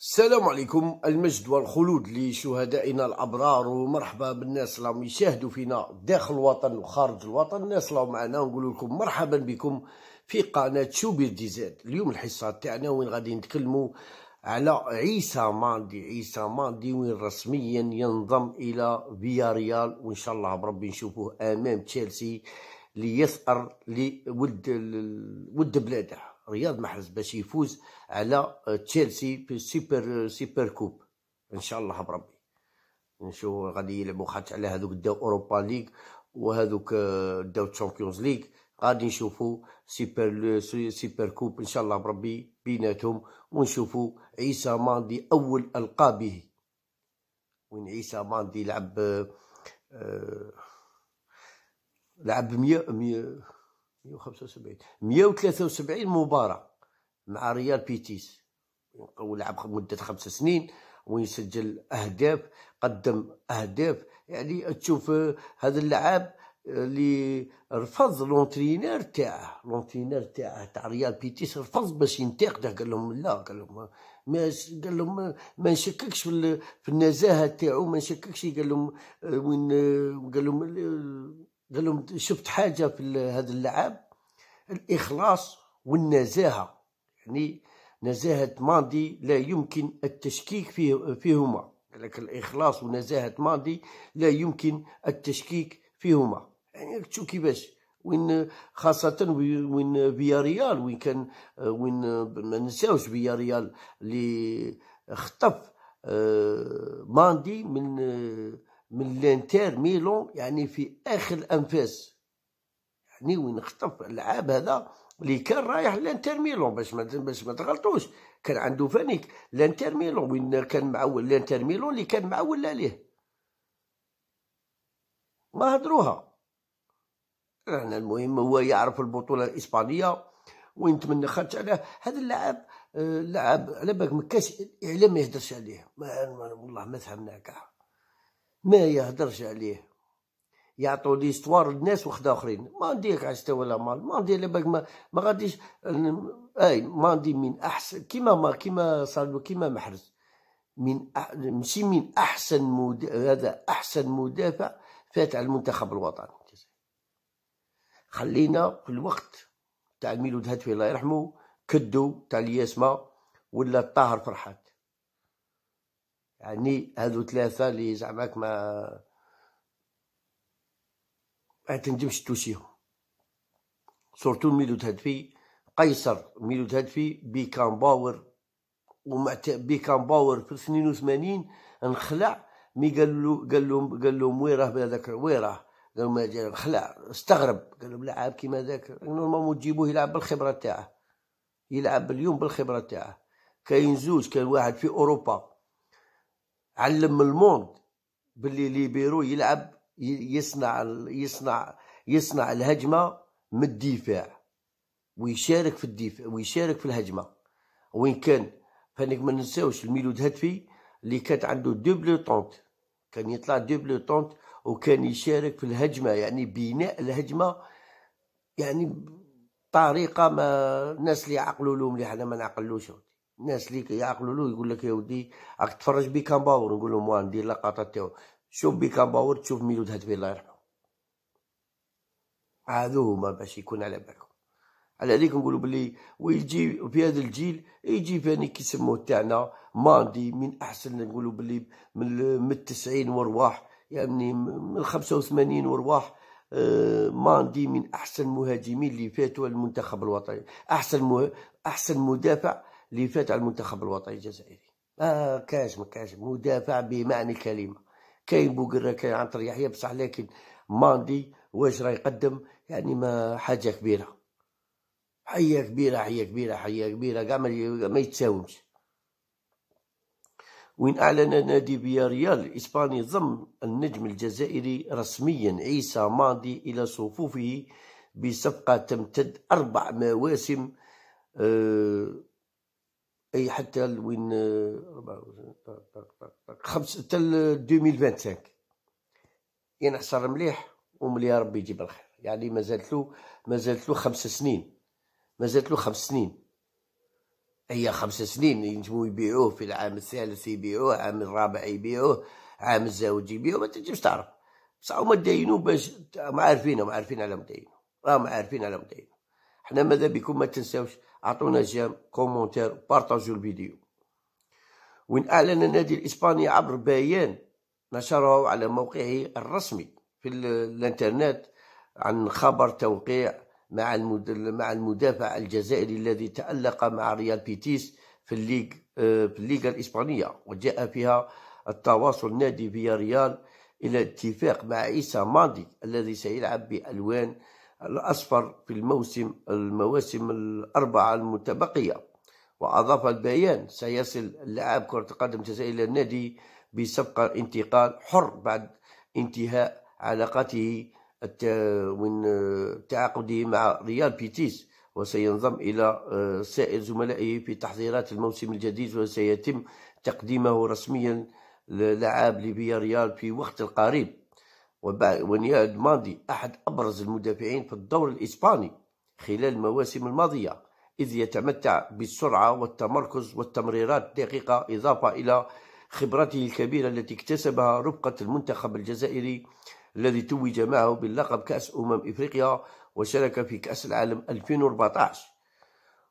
السلام عليكم المجد والخلود لشهدائنا الأبرار. ومرحبا بالناس اللي يشاهدوا فينا داخل الوطن وخارج الوطن. الناس اللي معنا نقول لكم مرحبا بكم في قناة شوبير ديزاد اليوم الحصة تاعنا وين غادي نتكلموا على عيسى ماندي. عيسى ماندي وين رسميا ينضم إلى فيا ريال وإن شاء الله بربي نشوفوه أمام تشيلسي ليثأر لود ود بلاده. رياض محرز باش يفوز على تشيلسي في ال super super coupe. إن شاء الله بربي. نشوف غادي يلعبوا خاطر على هذوك داو Europa League وهذوك داو Champions League. غادي نشوفوا super super coupe إن شاء الله بربي بيناتهم ونشوفوا عيسى ماندي أول القابه وين عيسى ماندي لعب آه لعب 100 100 175 173 مباراة مع ريال بيتيس. ولعب مدة خمس سنين ويسجل أهداف قدم أهداف. يعني تشوف هذا اللاعب اللي رفض l'entraîneur تاعه. l'entraîneur تاعه تاع ريال بيتيس رفض باش ينتقده. قال لهم لا قال لهم ما قال لهم ما نشككش في, النزاهة تاعو ما نشككش قال لهم وين قال لهم قال لهم شفت حاجة في هذا اللعاب؟ الإخلاص والنزاهة. يعني نزاهة ماضي لا يمكن التشكيك فيه فيهما. لك الإخلاص ونزاهة ماضي لا يمكن التشكيك فيهما. يعني تشوف كيفاش؟ وين خاصة وين فيا ريال وين كان وين ما نساوش فيا ريال اللي خطف آه، ماندي من من l'Inter Milan يعني في آخر الأنفاس. يعني وين خطف اللعاب هذا اللي كان رايح l'Inter Milan باش ما باش ما تغلطوش. كان عنده فانيك l'Inter Milan وين كان معول l'Inter Milan اللي كان معول عليه. ما هدروها. أنا المهم هو يعرف البطولة الإسبانية وين تمنى خاطر على هذا اللاعب اللاعب على بالك ما كاش اعلام ما يهدرش عليه. والله ما فهمنا كاع ما يهدرش عليه. يعطوا لي ستوار للناس وخدا آخرين. ما نديك عشتا ولا مال. ما ندير لباك ما, ما غاديش أي ما ندي من احسن كيما ما كيما صار كيما محرز. من أح... ماشي من أحسن مد... هذا أحسن مدافع فات على المنتخب الوطني. خلينا في الوقت تاع الميلود هاتفي الله يرحمه كدو تاع الياسما ولا الطاهر فرحات. يعني هذو ثلاثة اللي زعماك ما ما تنجمش توشيهم سورتو ميلود هدفي قيصر ميلود هدفي بيكام باور ومع بيكام باور في 82 انخلع مي قال له قال لهم قال لهم وين راه بهذاك وين راه قالوا ما خلع استغرب قال لهم لاعب كيما ذاك normalement تجيبوه يلعب بالخبرة تاعه يلعب اليوم بالخبرة تاعه. كاين زوج كان واحد في أوروبا علم ال monde باللي libéro يلعب يصنع يصنع يصنع الهجمة من الدفاع ويشارك في الدفاع ويشارك في الهجمة. وين كان؟ فانك ما ننساوش ميلود هدفي اللي كانت عنده دوبل طونت. كان يطلع دوبل طونت وكان يشارك في الهجمة يعني بناء الهجمة يعني طريقه ما الناس اللي يعقلوا له مليح أنا ما نعقلوش. الناس اللي يعقلوا له يقول لك يا ودي راك تفرج بيكام باور نقول لهم واه ندير لقطات تاعو. شوف بيكام باور تشوف ميلود هاتفي الله يرحمه هذو هما باش يكون على بالكم على هذيك نقولوا بلي ويجي في هذا الجيل يجي فاني كيسموه تاعنا ماندي من أحسن نقولوا بلي من التسعين ورواح يعني من خمسة وثمانين ورواح آه، ماندي من أحسن المهاجمين اللي فاتوا المنتخب الوطني. أحسن مه... أحسن مدافع اللي فات على المنتخب الوطني الجزائري. ما كاش ما كاش. مدافع بمعنى الكلمة كاين بوقرة كاين عنتر يحيى بصح لكن ماندي واش راه يقدم؟ يعني ما حاجة كبيرة. حيه كبيرة حيه كبيرة حيه كبيرة. كاع ما يتساومش. وين أعلن نادي فياريال الإسباني ضم النجم الجزائري رسميا عيسى ماضي إلى صفوفه بصفقة تمتد أربع مواسم آه، أي حتى وين خمس حتى 2025 ينحصر مليح وملي ربي يجيب الخير. يعني مازالت له مازالت له خمس سنين مازالت له خمس سنين. هي خمس سنين ينجموا يبيعوه في العام الثالث يبيعوه عام الرابع يبيعوه عام الزوج يبيعوه ما تنجمش تعرف. بصح هما داينو باش ما عارفين ما عارفين على مداينو راهم عارفين على مداينو حنا ماذا بكم ما تنساوش. اعطونا j'aime commentaire بارطاجوا الفيديو وين اعلن النادي الاسباني عبر بيان نشره على موقعه الرسمي في الانترنت عن خبر توقيع مع مع المدافع الجزائري الذي تألق مع ريال بيتيس في الليغ في الليغا الإسبانية وجاء فيها التواصل نادي فيا ريال إلى اتفاق مع عيسى ماندي الذي سيلعب بألوان الأصفر في الموسم المواسم الأربعة المتبقية. وأضاف البيان سيصل اللاعب كرة القدم الجزائري إلى النادي بصفقة انتقال حر بعد انتهاء علاقته من تعاقده مع ريال بيتيس وسينضم إلى آه، سائر زملائه في تحضيرات الموسم الجديد وسيتم تقديمه رسميا للعاب لفيا ريال في وقت القريب ونياد ماضي أحد أبرز المدافعين في الدور الإسباني خلال المواسم الماضية إذ يتمتع بالسرعة والتمركز والتمريرات الدقيقة إضافة إلى خبرته الكبيرة التي اكتسبها رفقة المنتخب الجزائري الذي توج معه باللقب كأس أمم إفريقيا وشارك في كأس العالم 2014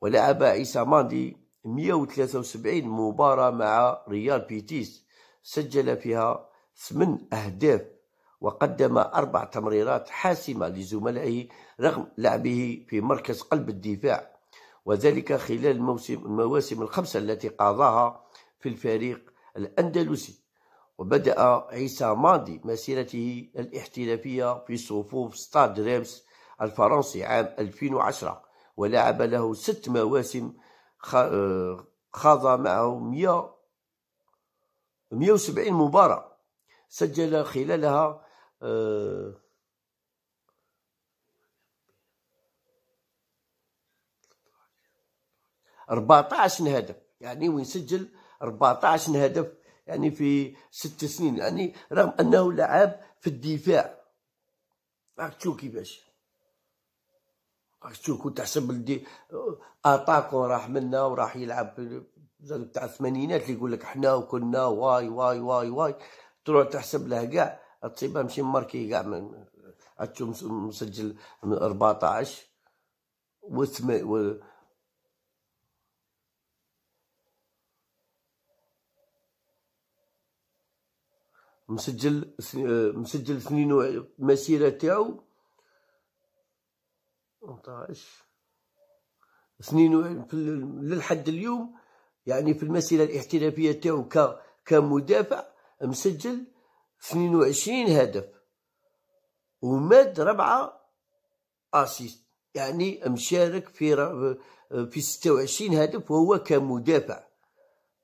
ولعب عيسى ماندي 173 مباراة مع ريال بيتيس سجل فيها ثمان أهداف وقدم أربع تمريرات حاسمة لزملائه رغم لعبه في مركز قلب الدفاع وذلك خلال الموسم المواسم الخمسة التي قضاها في الفريق الأندلسي. وبدأ عيسى ماضي مسيرته الاحترافية في صفوف ستاد ريمس الفرنسي عام 2010 ولعب له ست مواسم خاض معه 100 170 مباراة سجل خلالها أربعتاش هدف يعني وين سجل أربعتاش هدف يعني في ست سنين. يعني رغم أنه لعب في الدفاع. راك تشوف كيفاش. راك تشوف كنت تحسب les attaquants راح منا وراح يلعب في تاع الثمانينات اللي يقول لك حنا وكنا واي واي واي واي. تروح تحسب له كاع تصيبها ماشي marqué كاع من تشوف مسجل 14 و مسجل مسجل سنين المسيره تاعو 18 سنين للحد اليوم يعني في المسيرة الاحترافية تاعو كمدافع مسجل 22 هدف. وماد ربعة assists يعني مشارك في في 26 هدف وهو كمدافع.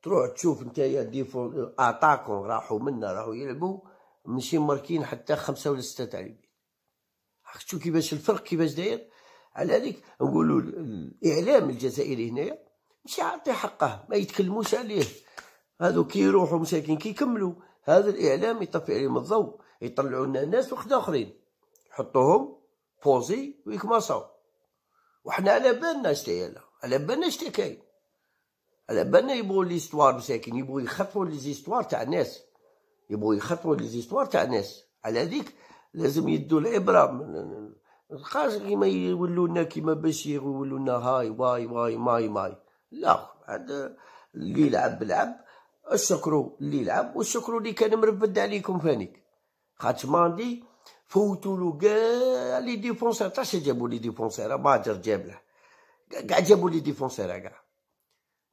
تروح تشوف نتايا des fois attaquants راحوا منا راحوا يلعبوا. ماشي ماركين حتى خمسة ولا ستة تاع شوف كيفاش الفرق كيفاش داير. على هذيك نقولوا الإعلام الجزائري هنايا مش يعطي حقه. ما يتكلموش عليه. هذو كي يروحوا مساكين كي يكملوا. هذا الإعلام يطفي عليهم الضوء يطلعوا لنا ناس وحد آخرين. يحطوهم بوزي ويكماساو. وحنا على بالنا اش على بالنا اش كاين على بالنا يبغوا l'histoire مساكين يبغوا يخطفوا les histoires تاع الناس. يبغوا يخطفوا les histoires تاع الناس. على هذيك لازم يدوا العبرة. خاص كيما يولونا كيما بشير يولونا هاي واي واي ماي ماي. لا هذا اللي يلعب لعب الشكر اللي يلعب والشكر اللي كان مرفد عليكم فانيك. خاطش ماندي فوتوا له كاع لي ديفونسير تاع جابوا لي ديفونسير ماجر جاب له. كاع جابوا لي ديفونسير كاع.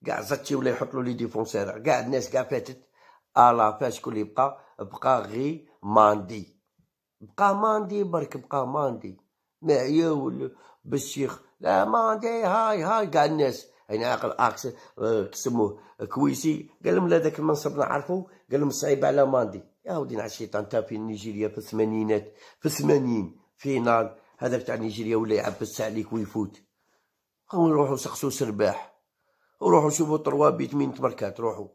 كاع زاتشي ولا يحط له لي ديفونسير. كاع الناس كاع فاتت. ألا فاش كل يبقى؟ بقى غي ماندي. بقى ماندي برك بقى ماندي. معيا بالشيخ لا ماندي هاي هاي كاع الناس. يعني عاقل إكس كسموه كويسي. قال لهم لا ذاك المنصب نعرفو قال لهم صعيب على ماندي. يا ودي على الشيطان تا في نيجيريا في الثمانينات في الثمانين فينال هذاك تاع نيجيريا ولا يعبس عليك ويفوت. نروحو سقسو سرباح. روحوا شوفوا تروا بيت مين تبركات روحوا.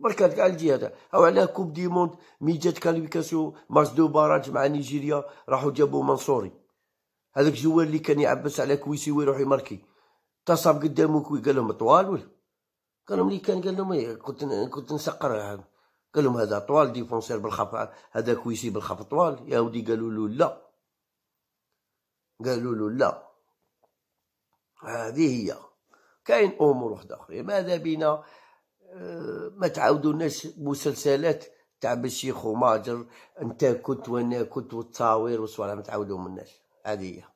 بركات كاع الجهات أو على كوب دي موند مي جات كاليفيكاسيون ماتش دو باراج مع نيجيريا راحوا جابوا منصوري. هذاك جوال اللي كان يعبس على كويسي ويروح يماركي اتصل قدامك وقال لهم طوال ولا؟ قال لهم اللي كان قال لهم إيه كنت كنت نسقر. قال لهم هذا طوال ديفونسير بالخف هذا كويسي بالخف طوال. يهودي قالوا له لا. قالوا له لا. هذه هي. كاين أمور واحدة أخرى. ماذا بينا؟ آه، ما تعاودوناش مسلسلات تاع بالشيخ وماجر أنت كنت وأنا كنت والتصاوير والصوالح ما تعاودوا مناش هذه هي.